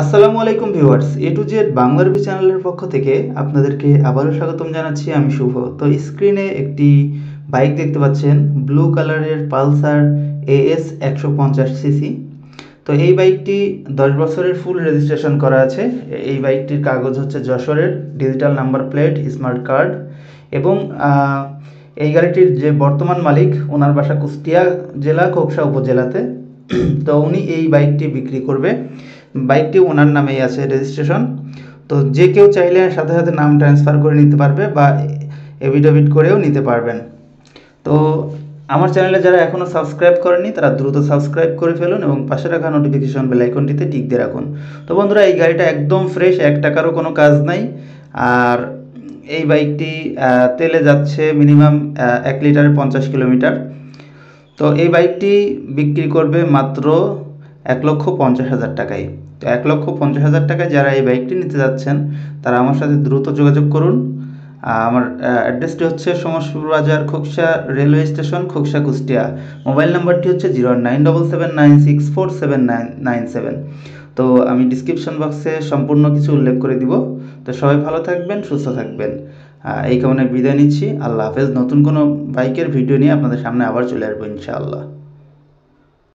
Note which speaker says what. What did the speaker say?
Speaker 1: আসসালামু আলাইকুম viewers A to Z Bangla Robi চ্যানেলের পক্ষ থেকে আপনাদেরকে আবারও স্বাগতম জানাচ্ছি। আমি শুভ। তো স্ক্রিনে একটি বাইক দেখতে পাচ্ছেন ব্লু কালারের পালসার এএস একশো পঞ্চাশ সিসি তো এই বাইকটি দশ বছরের ফুল রেজিস্ট্রেশন করা আছে। এই বাইকটির কাগজ হচ্ছে যশোরের digital number plate smart card এবং এই গাড়িটির যে বর্তমান মালিক, ওনার বাসা কুষ্টিয়া জেলা খোকসা উপজেলাতে। তো উনি এই বাইকটি বিক্রি করবে। বাইকটি ওনার নামেই আছে রেজিস্ট্রেশন তো যে কেউ চাইলে সাথে সাথে নাম ট্রান্সফার করে নিতে পারবে বা এভিডেভিট করেও নিতে পারবেন। তো আমার চ্যানেলে যারা এখনও সাবস্ক্রাইব করেনি তারা দ্রুত সাবস্ক্রাইব করে ফেলুন এবং পাশে রাখা নোটিফিকেশন বেল আইকনটিতে টিক দিয়ে রাখুন। তো বন্ধুরা, এই গাড়িটা একদম ফ্রেশ এক টাকারও কোনো কাজ নাই। আর এই বাইকটি তেলে যাচ্ছে মিনিমাম এক লিটারে পঞ্চাশ কিলোমিটার। তো এই বাইকটি বিক্রি করবে মাত্র এক লক্ষ পঞ্চাশ হাজার টাকায়। তো এক লক্ষ পঞ্চাশ হাজার টাকায় যারা এই বাইকটি নিতে যাচ্ছেন, তারা আমার সাথে দ্রুত যোগাযোগ করুন। আমার অ্যাড্রেসটি হচ্ছে Samaspur Bazar Khoksa railway station Khoksa Kushtia. Mobile নাম্বারটি হচ্ছে zero nine double seven nine six four seven nine nine seven তো আমি ডিসক্রিপশন বক্সে সম্পূর্ণ কিছু উল্লেখ করে দিব। তো সবাই ভালো থাকবেন, সুস্থ থাকবেন। এই কারণে বিদায় নিচ্ছি। আল্লাহ হাফেজ। নতুন কোনো বাইকের ভিডিও নিয়ে আপনাদের সামনে আবার চলে আসব ইনশাআল্লাহ।